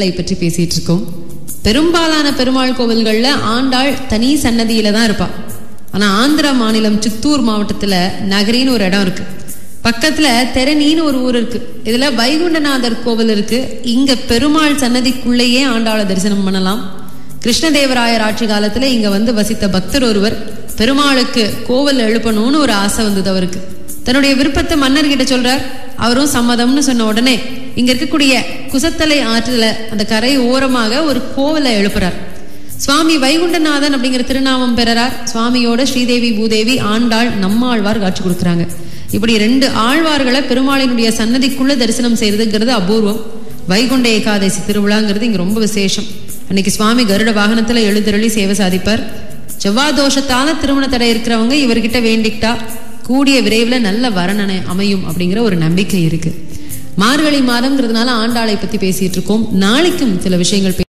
ஆண்டாளை பற்றி பேசிட்டு இருக்கோம். பெரும்பாலான பெருமாள் கோவில்கள்ல ஆண்டாள் தனி சன்னதியில தான் இருப்பா. ஆனா ஆந்திர மாநிலம் சித்தூர் மாவட்டத்துல நகரின்னு ஒரு இடம் இருக்கு. பக்கத்துல தெரணின்னு ஒரு ஊர் இருக்கு. இதுல வைகுண்டநாதர் கோவில் இருக்கு. இங்க பெருமாள் சன்னதிக்குள்ளேயே ஆண்டாளை தரிசனம் பண்ணலாம். கிருஷ்ணதேவராயர் ஆட்சி காலத்துல இங்க வந்து வசித்த பக்தர் ஒருவர் பெருமாளுக்கு கோவில் எழுப்பணும்னு ஒரு ஆசை வந்தது அவருக்கு. தன்னுடைய விருப்பத்தை மன்னர்கிட்ட சொல்றார். அவரும் சம்மதம்னு சொன்ன உடனே இங்க இருக்கக்கூடிய குசத்தலை ஆற்றுல அந்த கரை ஓரமாக ஒரு கோவிலை எழுப்புறார். சுவாமி வைகுண்டநாதன் அப்படிங்கிற திருநாமம் பெறறார். சுவாமியோட ஸ்ரீதேவி பூதேவி ஆண்டாள் நம்மாழ்வார் காட்சி கொடுக்குறாங்க. இப்படி ரெண்டு ஆழ்வார்களை பெருமாளினுடைய சன்னதிக்குள்ள தரிசனம் செய்யறதுங்கிறது அபூர்வம். வைகுண்ட ஏகாதசி திருவிழாங்கிறது இங்க ரொம்ப விசேஷம். அன்னைக்கு சுவாமி கருட வாகனத்துல எழுதுரளி சேவை சாதிப்பார். செவ்வாய் தோஷத்தால திருமண தடை இருக்கிறவங்க இவர்கிட்ட வேண்டிக்கிட்டா கூடிய விரைவில் நல்ல வரணனை அமையும் அப்படிங்கிற ஒரு நம்பிக்கை இருக்கு. மார்கழி மாதம்ங்கிறதுனால ஆண்டாளை பத்தி பேசிட்டு இருக்கோம். நாளைக்கும் சில விஷயங்கள்